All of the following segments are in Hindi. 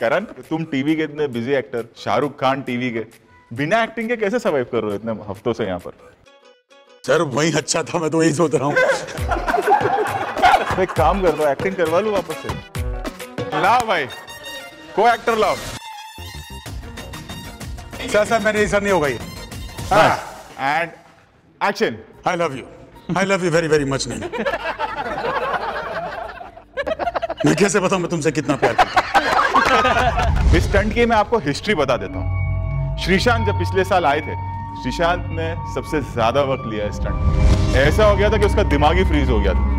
करण तुम टीवी के इतने busy actor Shahrukh Khan TV के बिना एक्टिंग के कैसे सर्वाइव कर रहे हो इतने हफ्तों से यहाँ पर? सर वही अच्छा था मैं तो वही सोच रहा हूँ। एक काम कर दो एक्टिंग करवा लो वापस से। लाओ भाई को एक्टर लाओ। सर सर मैंने सर नहीं होगा ये and action I love you I love you very very much नहीं मैं कैसे बताऊँ मैं तुमसे कितना प्यार करता हूँ। इस स्टंट की मैं आपको हिस्ट्री बता देता हूँ। श्रीशांत जब पिछले साल आए थे, श्रीशांत ने सबसे ज़्यादा वक्त लिया स्टंट ऐसा हो गया था कि उसका दिमाग ही फ्रीज हो गया था।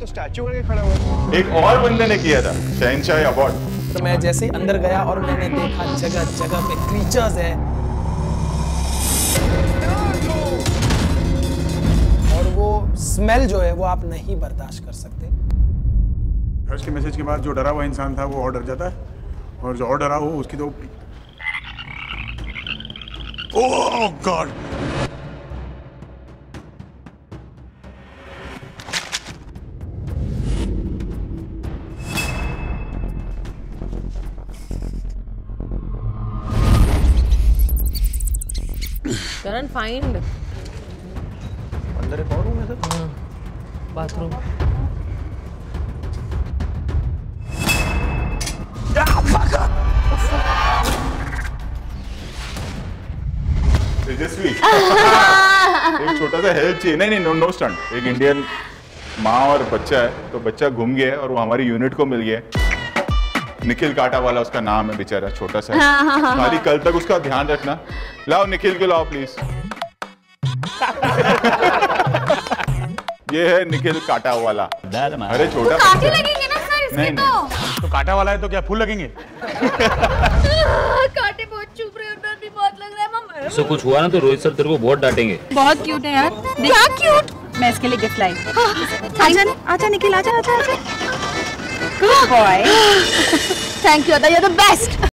तो स्टैचू करके खड़ा हुआ एक और बंदे ने किया था शहनशाह अवार्ड तो मैं जैसे ही अंदर गया और मैंने देखा जगह जगह पे क्रीचर्स है। स्मेल जो है वो आप नहीं बर्दाश्त कर सकते। हर्ष के मैसेज के बाद जो डरा हुआ इंसान था वो और डर जाता है। और जो और डरा हो उसकी तो ओह गॉड करण फाइंड अंदर एक और रूम है सर। बाथरूम तेजस्वी। एक छोटा सा हेल्प चाहिए। नहीं नहीं नो नो स्टंट एक इंडियन माँ और बच्चा है तो बच्चा घूम गया है और वो हमारी यूनिट को मिल गया है। निखिल काटा वाला उसका नाम है बेचारा छोटा सा है। खाली कल तक उसका ध्यान रखना। लाओ निखिल को लाओ प्लीज़ ये है निखिल काटा वाला अरे छोटा कांटे लगेंगे ना सर इसमें नहीं, तो। तो कांटा वाला है तो क्या फूल लगेंगे? कांटे बहुत चुभ रहे हैं डर भी बहुत लग रहा है मम्मा। कुछ हुआ ना तो रोहित सर तेरे को बहुत डांटेंगे। बहुत क्यूट है यार। क्या क्यूट मैं इसके लिए गिफ्ट लाई। आजा आजा निखिल आजा आजा आजा good boy thank you Ada you are the best